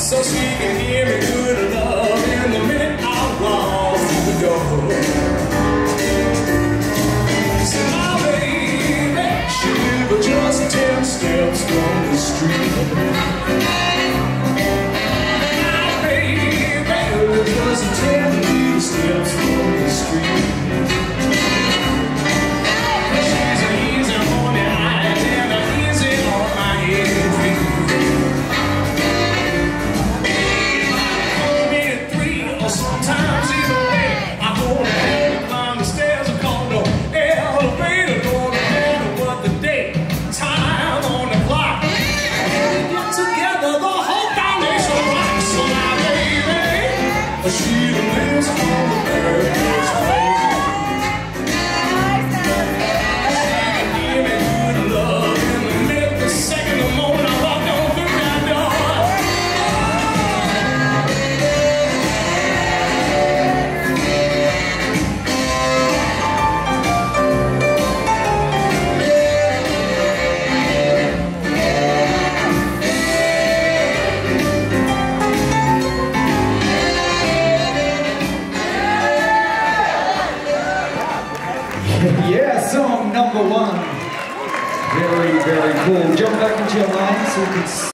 So she can hear sometimes either way. I hold her hand climb the stairs and call no elevator. Don't matter what the date, time on the clock. We get together, the whole foundation rocks. So baby, Yeah, song number one. Very, very cool. Jump back into your line so you can